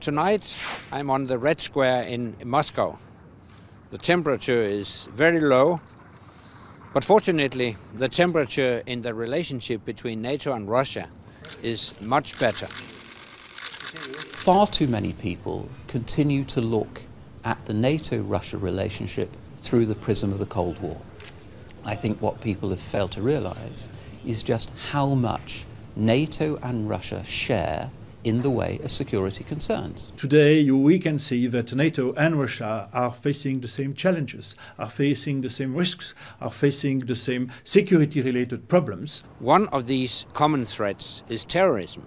Tonight I'm on the Red Square in Moscow. The temperature is very low, but fortunately the temperature in the relationship between NATO and Russia is much better. Far too many people continue to look at the NATO Russia relationship through the prism of the Cold War. I think what people have failed to realize is just how much NATO and Russia share in the way of security concerns. Today, we can see that NATO and Russia are facing the same challenges, are facing the same risks, are facing the same security related problems. One of these common threats is terrorism.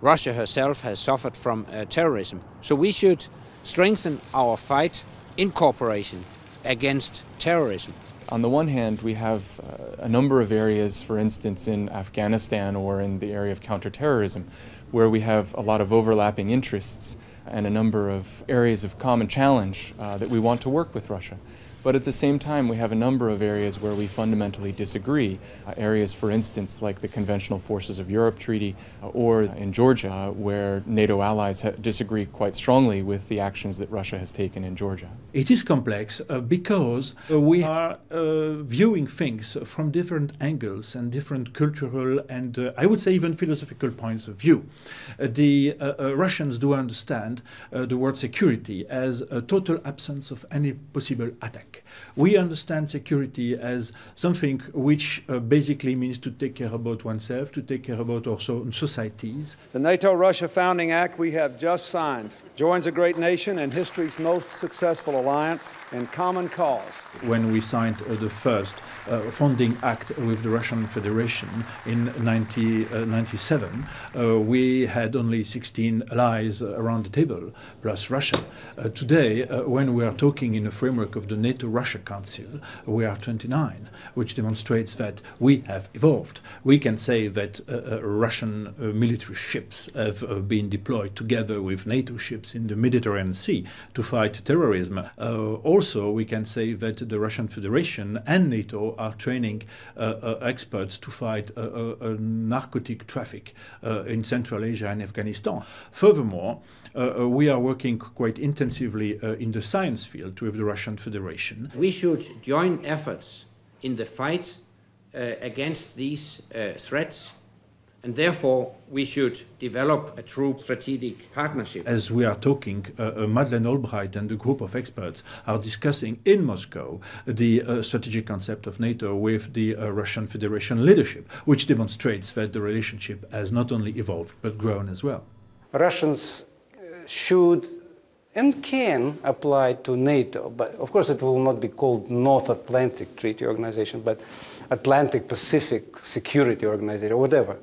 Russia herself has suffered from uh, terrorism. So we should strengthen our fight in cooperation against terrorism. On the one hand, we have uh, a number of areas, for instance, in Afghanistan or in the area of counterterrorism, where we have a lot of overlapping interests and a number of areas of common challenge uh, that we want to work with Russia. But at the same time, we have a number of areas where we fundamentally disagree. Uh, areas, for instance, like the Conventional Forces of Europe Treaty, uh, or in Georgia, uh, where NATO allies disagree quite strongly with the actions that Russia has taken in Georgia. It is complex uh, because uh, we are viewing things from different angles and different cultural and, I would say, even philosophical points of view. the Russians do understand the word security as a total absence of any possible attack. We understand security as something which uh, basically means to take care about oneself, to take care about also societies. The NATO Russia Founding Act we have just signed joins a great nation and history's most successful alliance in common cause. When we signed uh, the first uh, act with the Russian Federation in 1997, uh, uh, we had only 16 allies around the table, plus Russia. Uh, today, uh, when we are talking in the framework of the NATO Russia Council, we are 29, which demonstrates that we have evolved. We can say that Russian military ships have been deployed together with NATO ships in the Mediterranean Sea to fight terrorism. also also, we can say that the Russian Federation and NATO are training uh, uh, experts to fight uh, uh, uh narcotic traffic uh, in Central Asia and Afghanistan. Furthermore, we are working quite intensively in the science field with the Russian Federation. We should join efforts in the fight against these threats and therefore we should develop a true strategic partnership. As we are talking, uh, uh, Madeleine Albright and a group of experts are discussing in Moscow the uh, strategic concept of NATO with the uh, Russian Federation leadership, which demonstrates that the relationship has not only evolved but grown as well. Russians uh, should and can apply to NATO, but of course it will not be called North Atlantic Treaty Organization, but Atlantic Pacific Security Organization, or whatever.